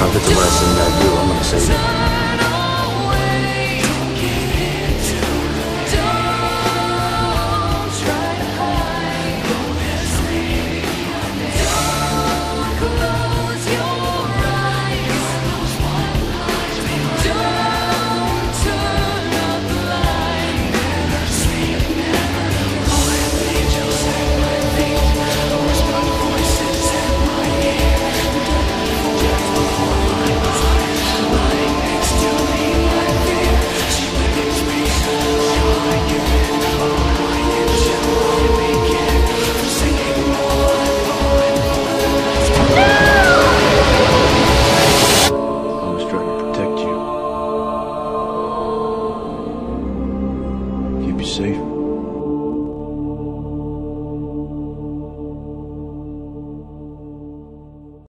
I'll get the lesson that you. I'm gonna save you. Safe.